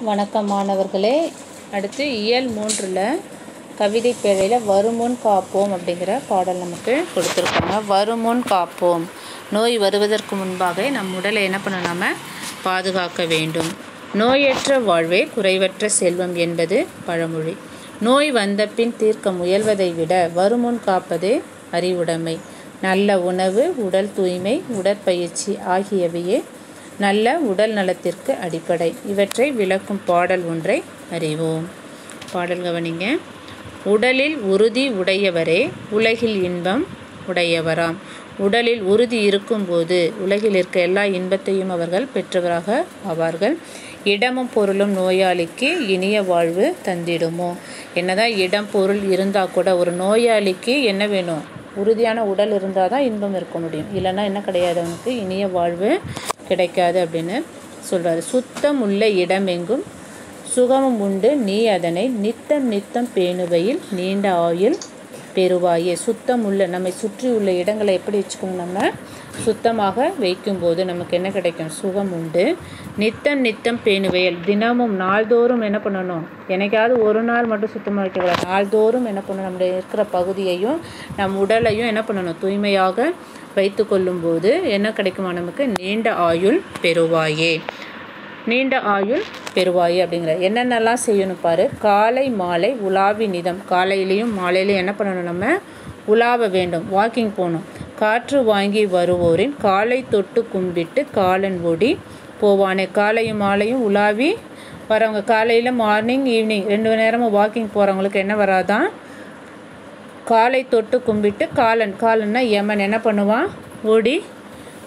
வணக்கம் மாணவர்களே அடுத்து இயல் மூன்றில் கவிதை பேழையில் வருமுன் காப்போம் அப்படிங்கிற பாடல் நமக்கு கொடுத்துருக்காங்க. வருமுன் காப்போம். நோய் வருவதற்கு முன்பாக நம் உடலை என்ன பண்ண நாம் பாதுகாக்க வேண்டும். நோயற்ற வாழ்வே குறைவற்ற செல்வம் என்பது பழமொழி. நோய் வந்த பின் தீர்க்க முயல்வதை விட வருமுன் காப்பதே அறிவுடைமை. நல்ல உணவு உடல் தூய்மை உடற்பயிற்சி ஆகியவையே நல்ல உடல் நலத்திற்கு அடிப்படை. இவற்றை விளக்கும் பாடல் ஒன்றை அறிவோம். பாடல் கவனிங்க. உடலில் உறுதி உடையவரே உலகில் இன்பம் உடையவராம். உடலில் உறுதி இருக்கும்போது உலகில் இருக்க எல்லா இன்பத்தையும் அவர்கள் பெற்றவராக ஆவார்கள். இடமும் பொருளும் நோயாளிக்கு இனிய வாழ்வு தந்திடுமோ? என்னதான் இடம் பொருள் இருந்தால் கூட ஒரு நோயாளிக்கு என்ன வேணும்? உறுதியான உடல் இருந்தால் தான் இன்பம் இருக்க முடியும். இல்லைன்னா என்ன கிடையாது அவனுக்கு? இனிய வாழ்வு கிடைக்காது அப்படின்னு சொல்கிறாரு சுத்தம் உள்ள இடமெங்கும் சுகமும் உண்டு. நீ அதனை நித்தம் நித்தம் பேணுவையில் நீண்ட ஆயுள் பெறுவாயே. சுத்தம் உள்ள நம்மை சுற்றி உள்ள இடங்களை எப்படி வச்சுக்கணும் நம்ம? சுத்தமாக வைக்கும்போது நமக்கு என்ன கிடைக்கும்? சுகம் உண்டு. நித்தம் நித்தம் பேணுவயல் தினமும் நாள்தோறும் என்ன பண்ணணும்? என்னைக்காவது ஒரு நாள் மட்டும் சுத்தமாக வைக்கக்கூடாது. நாள்தோறும் என்ன பண்ணணும்? நம்முடைய இருக்கிற பகுதியையும் நம் உடலையும் என்ன பண்ணணும்? தூய்மையாக வைத்து கொள்ளும்போது என்ன கிடைக்குமா நமக்கு? நீண்ட ஆயுள் பெறுவாயே. நீண்ட ஆயுள் பெறுவாயே அப்படிங்கிற. என்னென்னலாம் செய்யணும் பாரு? காலை மாலை உலாவி நிதம். காலையிலையும் மாலையிலையும் என்ன பண்ணணும் நம்ம? உலாவ வேண்டும். வாக்கிங் போகணும். காற்று வாங்கி வருவோரின் காலை தொட்டு கும்பிட்டு காலன் ஓடி போவானே. காலையும் மாலையும் உலாவி வரவங்க காலையில் மார்னிங் ஈவினிங் ரெண்டு நேரமும் வாக்கிங் போகிறவங்களுக்கு என்ன வராதான் காலை தொட்டு கும்பிட்டு காலன் காலன்னா யமன் என்ன பண்ணுவான் ஓடி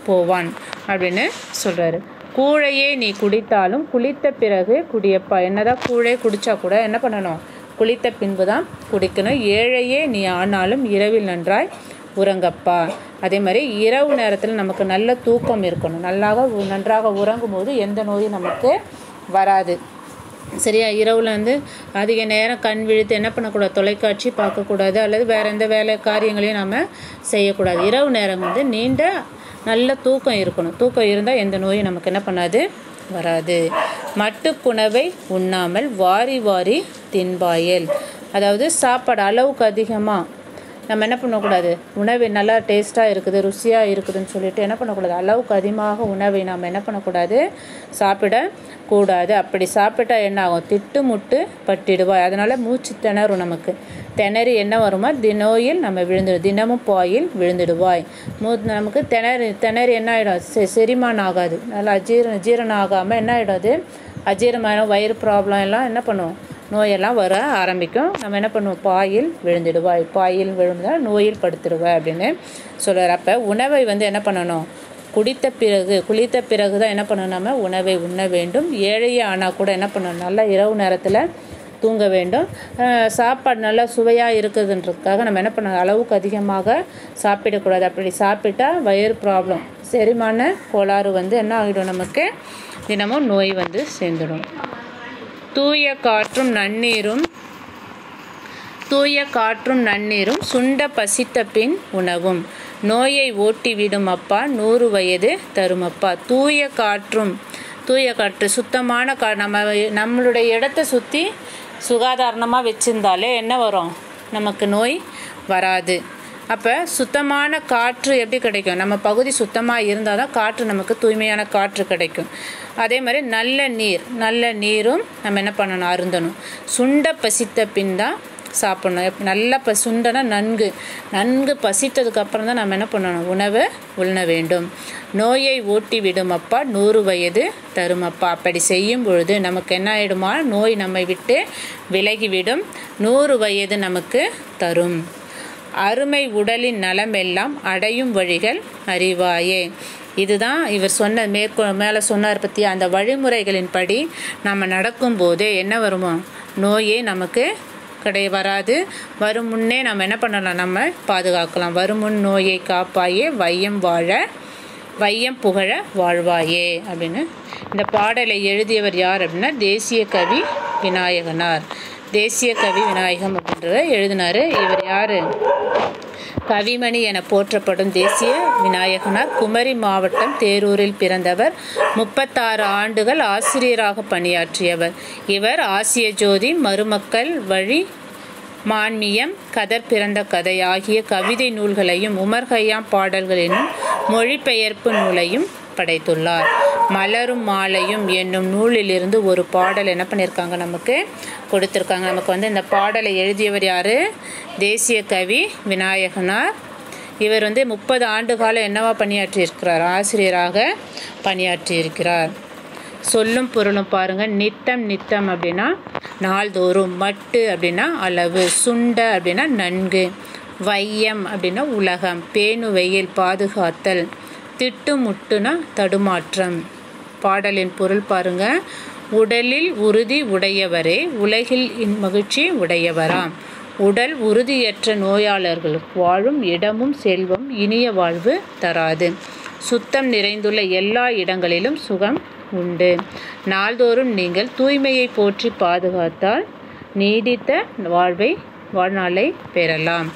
போவான் அப்படின்னு சொல்கிறாரு கூழையே நீ குடித்தாலும் குளித்த பிறகு குடியப்பா. என்னதான் கூழே குடித்தா கூட என்ன பண்ணணும்? குளித்த பின்பு தான் குடிக்கணும். ஏழையே நீ ஆனாலும் இரவில் நன்றாய். உறங்கப்பா. அதே மாதிரி இரவு நேரத்தில் நமக்கு நல்ல தூக்கம் இருக்கணும். நல்லாக நன்றாக உறங்கும் போது எந்த நோயும் நமக்கு வராது. சரியா? இரவில் வந்து அதிக நேரம் கண் விழுத்து என்ன பண்ணக்கூடாது? தொலைக்காட்சி பார்க்கக்கூடாது. அல்லது வேறு எந்த வேலை காரியங்களையும் நம்ம செய்யக்கூடாது. இரவு நேரம் வந்து நீண்ட நல்ல தூக்கம் இருக்கணும். தூக்கம் இருந்தால் எந்த நோயும் நமக்கு என்ன பண்ணாது? வராது. மட்டுக்குணவை உண்ணாமல் வாரி வாரி தின்பாயல். அதாவது சாப்பாடு அளவுக்கு அதிகமாக நம்ம என்ன பண்ணக்கூடாது? உணவு நல்லா டேஸ்ட்டாக இருக்குது ருசியாக இருக்குதுன்னு சொல்லிட்டு என்ன பண்ணக்கூடாது? அளவுக்கு அதிகமாக உணவை நாம் என்ன பண்ணக்கூடாது? சாப்பிடக்கூடாது அப்படி சாப்பிட்டா என்ன ஆகும்? திட்டு முட்டு பட்டிடுவாய். அதனால் மூச்சு திணறும் நமக்கு. திணறி என்ன வருமா? தினோயில் நம்ம விழுந்துடும் தினமும் பாயில் விழுந்துடுவாய். மூ நமக்கு திணறி திணறி என்ன ஆகிடும் செ செரிமானம் ஆகாது. நல்லா அஜீரண ஜீரணம் ஆகாமல் என்ன ஆகிடும் அது? அஜீரணமான வயிறு ப்ராப்ளம் எல்லாம் என்ன பண்ணுவோம் நோயெல்லாம் வர ஆரம்பிக்கும். நம்ம என்ன பண்ணுவோம்? பாயில் விழுந்துடுவாய் பாயில் விழுந்தால் நோயில் படுத்துடுவாய் அப்படின்னு சொல்கிறார் அப்போ உணவை வந்து என்ன பண்ணணும்? குடித்த பிறகு குளித்த பிறகு தான் என்ன பண்ணணும் நம்ம? உணவை உண்ண வேண்டும். ஏழையே ஆனால் கூட என்ன பண்ணணும்? நல்லா இரவு நேரத்தில் தூங்க வேண்டும். சாப்பாடு நல்லா சுவையாக இருக்குதுன்றதுக்காக நம்ம என்ன பண்ணணும்? அளவுக்கு அதிகமாக சாப்பிடக்கூடாது. அப்படி சாப்பிட்டா வயிறு ப்ராப்ளம் செரிமான கோளாறு வந்து என்ன ஆகிடும் நமக்கு? தினமும் நோய் வந்து சேர்ந்துடும். தூய காற்றும் நன்னீரும் தூய காற்றும் நன்னீரும் சுண்ட பசித்த பின் உணவும். நோயை ஓட்டிவிடும் அப்பா நூறு வயது தரும் அப்பா தூய காற்றும் தூய காற்று சுத்தமான கா நம்ம நம்மளுடைய இடத்த சுற்றி சுகாதாரணமாக வச்சுருந்தாலே என்ன வரும்? நமக்கு நோய் வராது. அப்போ சுத்தமான காற்று எப்படி கிடைக்கும்? நம்ம பகுதி சுத்தமாக இருந்தால் தான் காற்று நமக்கு தூய்மையான காற்று கிடைக்கும். அதே மாதிரி நல்ல நீர் நல்ல நீரும் நம்ம என்ன பண்ணணும்? அருந்தணும். சுண்ட பசித்த பின் தான் சாப்பிட்ணும். நல்லா ப சுண்டனா நன்கு. நன்கு பசித்ததுக்கு அப்புறம் தான் நம்ம என்ன பண்ணணும்? உணவை உண்ண வேண்டும். நோயை ஓட்டி விடும் அப்பா நூறு வயது தரும் அப்பா. அப்படி செய்யும் பொழுது நமக்கு என்ன ஆகிடுமா நோய் நம்மை விட்டு விலகிவிடும் நூறு வயது நமக்கு தரும். அருமை உடலின் நலமெல்லாம் அடையும் வழிகள் அறிவாயே. இதுதான் இவர் சொன்ன மேற்கொ மேலே சொன்னார் பற்றி அந்த வழிமுறைகளின் படி நம்ம நடக்கும்போதே என்ன வருமோ? நோயே நமக்கு கிடை வராது. வரும் முன்னே நம்ம என்ன பண்ணலாம்? நம்ம பாதுகாக்கலாம். வருமுன் நோயை காப்பாயே வையம் வாழ வையம் புகழ வாழ்வாயே அப்படின்னு இந்த பாடலை எழுதியவர் யார் அப்படின்னா தேசிய கவி விநாயகனார். தேசிய கவி விநாயகம் அப்படின்றத எழுதினார். இவர் யார்? கவிமணி என போற்றப்படும் தேசிய விநாயகனார் குமரி மாவட்டம் தேரூரில் பிறந்தவர். முப்பத்தாறு ஆண்டுகள் ஆசிரியராக பணியாற்றியவர். இவர் ஆசிய ஜோதி மருமக்கள் வழி மான்மியம் கதர் பிறந்த கதை ஆகிய கவிதை நூல்களையும் உமர் கய்யாம் பாடல்கள் என்னும் மொழிபெயர்ப்பு நூலையும் படைத்துள்ளார். மலரும் மாலையும் என்னும் நூலிலிருந்து ஒரு பாடல் என்ன பண்ணியிருக்காங்க நமக்கு? கொடுத்துருக்காங்க. நமக்கு வந்து இந்த பாடலை எழுதியவர் யார்? தேசிய கவி விநாயகனார். இவர் வந்து முப்பது ஆண்டு காலம் என்னவா பணியாற்றியிருக்கிறார்? ஆசிரியராக பணியாற்றியிருக்கிறார். சொல்லும் பொருளும் பாருங்கள் நித்தம் நித்தம் அப்படின்னா நாள்தோறும். மட்டு அப்படின்னா அளவு. சுண்ட அப்படின்னா நன்கு. வையம் அப்படின்னா உலகம். பேணு வெயில் பாதுகாத்தல். திட்டு முட்டுனா தடுமாற்றம். பாடலின் பொருள் பாருங்க. உடலில் உறுதி உடையவரே உலகில் இன் மகிழ்ச்சி உடையவராம். உடல் உறுதியற்ற நோயாளர்களுக்கு வாழும் இடமும் செல்வம் இனிய வாழ்வு தராது. சுத்தம் நிறைந்துள்ள எல்லா இடங்களிலும் சுகம் உண்டு. நாள்தோறும் நீங்கள் தூய்மையை போற்றி பாதுகாத்தால் நீடித்த வாழ்வை வாழ்நாளை பெறலாம்.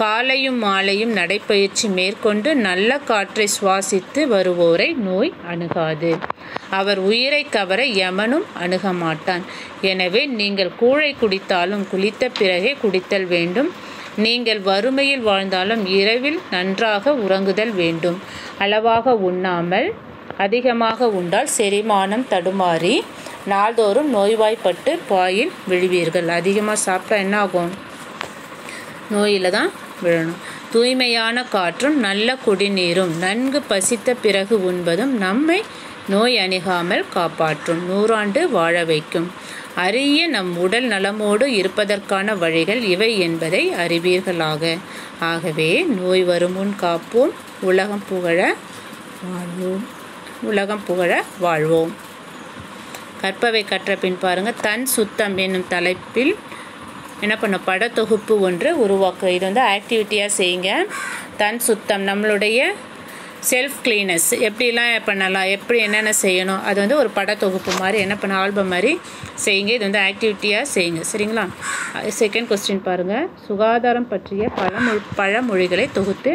காலையும் மாலையும் நடைப்பயிற்சி மேற்கொண்டு நல்ல காற்றை சுவாசித்து வருவோரை நோய் அணுகாது. அவர் உயிரை கவர யமனும் அணுக மாட்டான். எனவே நீங்கள் கூழை குடித்தாலும் குளித்த பிறகே குடித்தல் வேண்டும். நீங்கள் வறுமையில் வாழ்ந்தாலும் இரவில் நன்றாக உறங்குதல் வேண்டும். அளவாக உண்ணாமல் அதிகமாக உண்டால் செரிமானம் தடுமாறி நாள்தோறும் நோய்வாய்ப்பட்டு பாயில் விழுவீர்கள். அதிகமாக சாப்பிட்டா என்ன ஆகும்? நோயில் தான் விழணும் தூய்மையான காற்றும் நல்ல குடிநீரும் நன்கு பசித்த பிறகு உண்பதும் நம்மை நோய் அணுகாமல் காப்பாற்றும். நூறாண்டு வாழ வைக்கும். அரிய நம் உடல் நலமோடு இருப்பதற்கான வழிகள் இவை என்பதை அறிவீர்களாக. ஆகவே நோய் வருமுன் காப்போம். உலகம் புகழ வாழ்வோம். உலகம் புகழ வாழ்வோம். கற்பவை கற்ற பின் பாருங்கள் தன் சுத்தம் என்னும் தலைப்பில் என்ன பண்ண படத்தொகுப்பு ஒன்று உருவாக்க. இது வந்து ஆக்டிவிட்டியாக செய்யுங்க. தன் சுத்தம் நம்மளுடைய செல்ஃப் கிளீனஸ் எப்படிலாம் பண்ணலாம் எப்படி என்னென்ன செய்யணும் அது வந்து ஒரு படத்தொகுப்பு மாதிரி என்ன பண்ண ஆல்பம் மாதிரி செய்யுங்க. இது வந்து ஆக்டிவிட்டியாக செய்யுங்க. சரிங்களா? செகண்ட் கொஸ்டின் பாருங்கள் சுகாதாரம் பற்றிய பழமொழி பழமொழிகளை தொகுத்து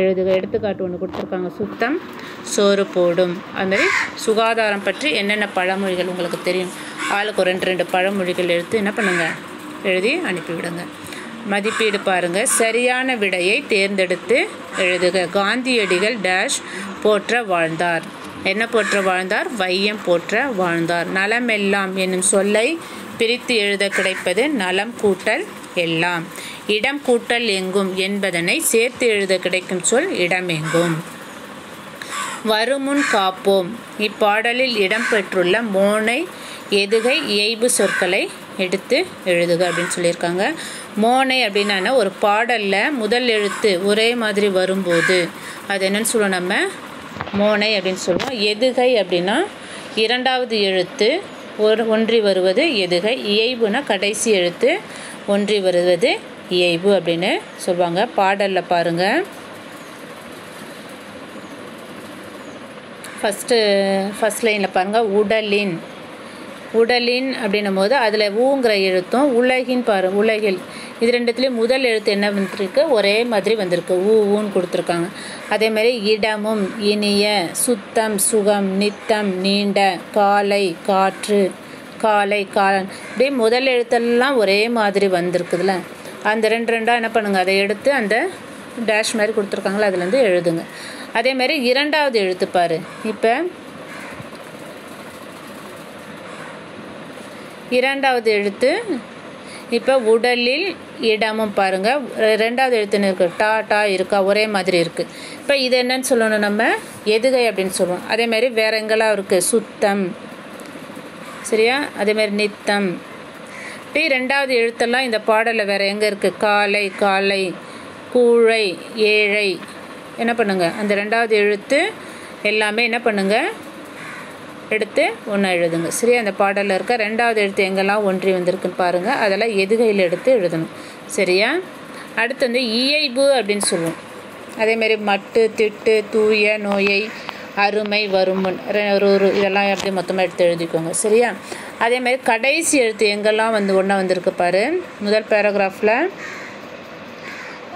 எழுதுக. எடுத்துக்காட்டு ஒன்று கொடுத்துருக்காங்க. சுத்தம் சோறு போடும். அதுமாதிரி சுகாதாரம் பற்றி என்னென்ன பழமொழிகள் உங்களுக்கு தெரியும்? ஆளுக்கு ஒரு ரெண்டு ரெண்டு பழமொழிகள் எடுத்து என்ன பண்ணுங்கள் எழுதி அனுப்பிவிடுங்க. மதிப்பீடு பாருங்கள் சரியான விடையை தேர்ந்தெடுத்து எழுதுக. காந்தியடிகள் டேஷ் போற்ற வாழ்ந்தார். என்ன போற்ற வாழ்ந்தார்? வையம் போற்ற வாழ்ந்தார். நலமெல்லாம் என்னும் சொல்லை பிரித்து எழுத கிடைப்பது நலம் கூட்டல் எல்லாம். இடம் கூட்டல் எங்கும் என்பதனை சேர்த்து எழுத கிடைக்கும் சொல் இடமெங்கும் வருமுன் காப்போம். இப்பாடலில் இடம்பெற்றுள்ள மோனை எதுகை இயைபு சொற்களை எடுத்து எழுதுக அப்படின்னு சொல்லியிருக்காங்க. மோனை அப்படின்னா ஒரு பாடலில் முதல் எழுத்து ஒரே மாதிரி வரும்போது. அது என்னென்னு சொல்லுவோம் நம்ம? மோனை அப்படின்னு சொல்லுவோம். எதுகை அப்படின்னா இரண்டாவது எழுத்து ஒரு ஒன்றி வருவது எதுகை. இயைபுனா கடைசி எழுத்து ஒன்றி வருவது இயைபு அப்படின்னு சொல்லுவாங்க. பாடலில் பாருங்கள் ஃபஸ்ட்டு ஃபஸ்ட் லைனில் பாருங்கள் உடலின் உடலின் அப்படின்னும் போது அதில் ஊங்கிற எழுத்தும் உலகின் பாரு உலகில். இது ரெண்டுத்துலேயும் முதல் எழுத்து என்ன வந்துருக்கு? ஒரே மாதிரி வந்திருக்கு. ஊ ஊன்னு கொடுத்துருக்காங்க. அதே மாதிரி இடமும் இனிய சுத்தம் சுகம் நித்தம் நீண்ட காலை காற்று காலை காலன். இப்படியே முதல் எழுத்தெல்லாம் ஒரே மாதிரி வந்திருக்குதுல அந்த ரெண்டு ரெண்டாக என்ன பண்ணுங்கள் அதை எடுத்து அந்த டேஷ் மாதிரி கொடுத்துருக்காங்களா அதுலேருந்து எழுதுங்க. அதே மாதிரி இரண்டாவது எழுத்து பாரு. இப்போ இரண்டாவது எழுத்து இப்போ உடலில் இடமும் பாருங்கள் ரெண்டாவது எழுத்துன்னு இருக்குது டா டா இருக்கா? ஒரே மாதிரி இருக்குது இப்போ இது என்னன்னு சொல்லணும் நம்ம? எதுகை அப்படின்னு சொல்லுவோம். அதேமாரி வேற எங்கெல்லாம் இருக்குது சுத்தம். சரியா? அதேமாரி நித்தம். இப்போ ரெண்டாவது எழுத்தெல்லாம் இந்த பாடலில் வேறு எங்கே இருக்குது காலை காலை கூழை ஏழை. என்ன பண்ணுங்கள் அந்த ரெண்டாவது எழுத்து எல்லாமே என்ன பண்ணுங்கள் எடுத்து ஒன்று எழுதுங்க. சரியா? அந்த பாடலில் இருக்க ரெண்டாவது எழுத்து எங்கெல்லாம் ஒன்றி வந்திருக்குன்னு பாருங்கள் அதெல்லாம் எதுகையில் எடுத்து எழுதணும். சரியா? அடுத்து வந்து இயைபு அப்படின்னு சொல்லுவோம். அதேமாரி மட்டு திட்டு தூய நோயை அருமை வருமுன் ஒரு ஒரு இதெல்லாம் அப்படியே மொத்தமாக எடுத்து எழுதிக்கோங்க. சரியா? அதேமாதிரி கடைசி எழுத்து எங்கெல்லாம் வந்து ஒன்றா வந்திருக்கு பாரு. முதல் பேராகிராஃபில்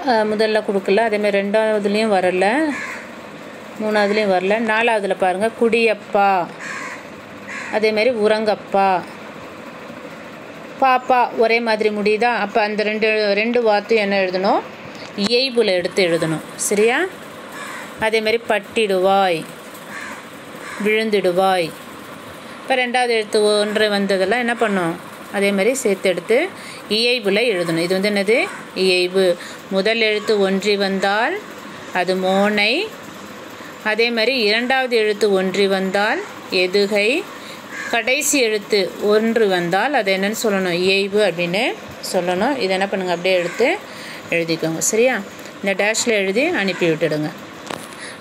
முதல்ல கொடுக்கல. அதேமாதிரி ரெண்டாவதுலேயும் வரல. மூணாவதுலேயும் வரல. நாலாவதுல பாருங்கள் குடியப்பா. அதேமாரி உறங்கப்பா பாப்பா ஒரே மாதிரி முடியுதா? அப்போ அந்த ரெண்டு ரெண்டு வார்த்தையும் என்ன எழுதணும்? இயைபுல எடுத்து எழுதணும். சரியா? அதேமாரி பட்டிடுவாய் விழுந்திடுவாய். இப்போ ரெண்டாவது எழுத்து ஒன்று வந்ததெல்லாம் என்ன பண்ணும்? அதே மாதிரி சேர்த்து எடுத்து இயைபுல எழுதணும். இது வந்து என்னது? இயைபு. முதல் எழுத்து ஒன்றி வந்தால் அது மோனை. அதே மாதிரி இரண்டாவது எழுத்து ஒன்றி வந்தால் எதுகை. கடைசி எழுத்து ஒன்று வந்தால் அது என்னென்னு சொல்லணும்? ஏய்வு அப்படின்னு சொல்லணும். இதை என்ன பண்ணுங்கள் அப்படியே எடுத்து எழுதிக்கோங்க. சரியா? இந்த டேஷில் எழுதி அனுப்பி விட்டுடுங்க.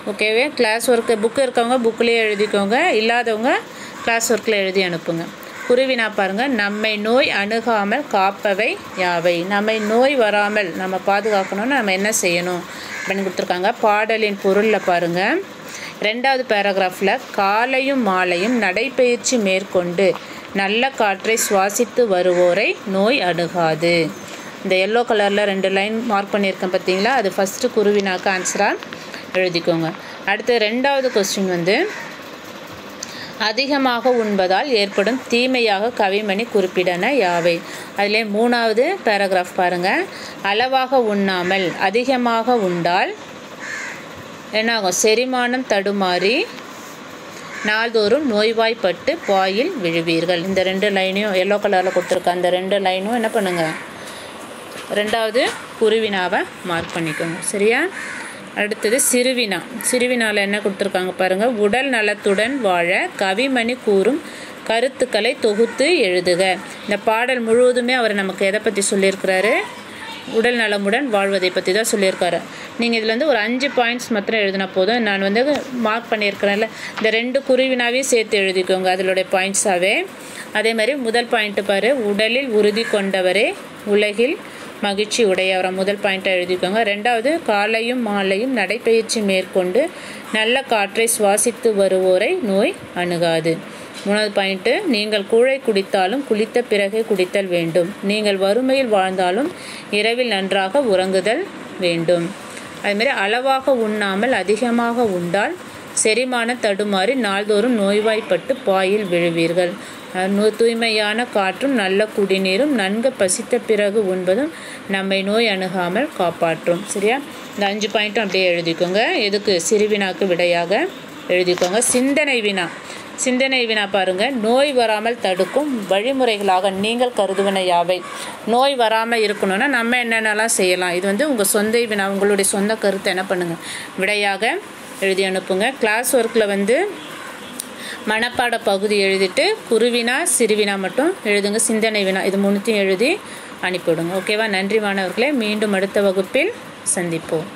ஓகேவே கிளாஸ் ஒர்க்கு புக்கு இருக்கவங்க புக்கிலே எழுதிக்கோங்க. இல்லாதவங்க கிளாஸ் ஒர்க்கில் எழுதி அனுப்புங்க. குருவினா பாருங்கள் நம்மை நோய் அணுகாமல் காப்பவை யாவை? நம்மை நோய் வராமல் நம்ம பாதுகாக்கணும்னு நம்ம என்ன செய்யணும்? அப்படின்னு கொடுத்துருக்காங்க. பாடலின் பொருளில் பாருங்கள் ரெண்டாவது பேராகிராஃபில் காலையும் மாலையும் நடைப்பயிற்சி மேற்கொண்டு நல்ல காற்றை சுவாசித்து வருவோரை நோய் அணுகாது. இந்த எல்லோ கலரில் ரெண்டு லைன் மார்க் பண்ணியிருக்கேன் பார்த்தீங்களா? அது ஃபஸ்ட்டு குருவினாக்கு ஆன்சராக எழுதிக்கோங்க. அடுத்து ரெண்டாவது கொஸ்டின் வந்து அதிகமாக உண்பதால் ஏற்படும் தீமையாக கவிமணி குறிப்பிடன யாவை? அதிலே மூணாவது பேராகிராஃப் பாருங்கள் அளவாக உண்ணாமல் அதிகமாக உண்டால் என்னாகும்? செரிமானம் தடுமாறி நாள்தோறும் நோய்வாய்ப்பட்டு பாயில் விழுவீர்கள். இந்த ரெண்டு லைனையும் எல்லோ கலரில் கொடுத்துருக்க. அந்த ரெண்டு லைனும் என்ன பண்ணுங்கள் ரெண்டாவது குருவினாவை மார்க் பண்ணிக்கோங்க. சரியா? அடுத்தது சிறுவினா. சிறுவினாவில் என்ன கொடுத்துருக்காங்க பாருங்கள் உடல் நலத்துடன் வாழ கவிமணி கூறும் கருத்துக்களை தொகுத்து எழுதுக. இந்த பாடல் முழுவதுமே அவர் நமக்கு எதை பற்றி சொல்லியிருக்கிறாரு? உடல் நலமுடன் வாழ்வதை பற்றி தான் சொல்லியிருக்காரு. நீங்கள் இதில் வந்து ஒரு அஞ்சு பாயிண்ட்ஸ் மாத்திரம் எழுதினா போதும். நான் வந்து மார்க் பண்ணியிருக்கிறேன்ல இந்த ரெண்டு குருவினாவே சேர்த்து எழுதிக்கோங்க அதனுடைய பாயிண்ட்ஸாகவே அதே மாதிரி முதல் பாயிண்ட்டு பாரு உடலில் உறுதி கொண்டவரே உலகில் மகிழ்ச்சி உடையவரை. முதல் பாயிண்ட்டை எழுதிக்கோங்க. ரெண்டாவது காலையும் மாலையும் நடைப்பயிற்சி மேற்கொண்டு நல்ல காற்றை சுவாசித்து வருவோரை நோய் அணுகாது. மூணாவது பாயிண்ட்டு நீங்கள் கூழை குடித்தாலும் குளித்த பிறகே குடித்தல் வேண்டும். நீங்கள் வறுமையில் வாழ்ந்தாலும் இரவில் நன்றாக உறங்குதல் வேண்டும். அதுமாரி அளவாக உண்ணாமல் அதிகமாக உண்டால் செரிமான தடுமாறி நாள்தோறும் நோய்வாய்ப்பட்டு பாயில் விழுவீர்கள். நோ- தூய்மையான காற்றும் நல்ல குடிநீரும் நன்கு பசித்த பிறகு உண்பதும் நம்மை நோய் அணுகாமல் காப்பாற்றும். சரியா? இந்த அஞ்சு பாயிண்ட்டும் அப்படியே எழுதிக்கோங்க. எதுக்கு? சிறுவினாக்கு விடையாக எழுதிக்கோங்க. சிந்தனை வினா. சிந்தனை வினா பாருங்க. நோய் வராமல் தடுக்கும் வழிமுறைகளாக நீங்கள் கருதுவன யாவை? நோய் வராமல் இருக்கணும்னா நம்ம என்னென்னலாம் செய்யலாம்? இது வந்து உங்கள் சொந்த வினா உங்களுடைய சொந்த கருத்தை என்ன பண்ணுங்கள் விடையாக எழுதி அனுப்புங்க. கிளாஸ் ஒர்க்கில் வந்து மனப்பாட பகுதி எழுதிட்டு குருவினா சிறுவினா மட்டும் எழுதுங்க. சிந்தனை வினா இது மூணுத்தையும் எழுதி அனுப்பிவிடுங்க. ஓகேவா நன்றி மாணவர்களே. மீண்டும் அடுத்த வகுப்பில் சந்திப்போம்.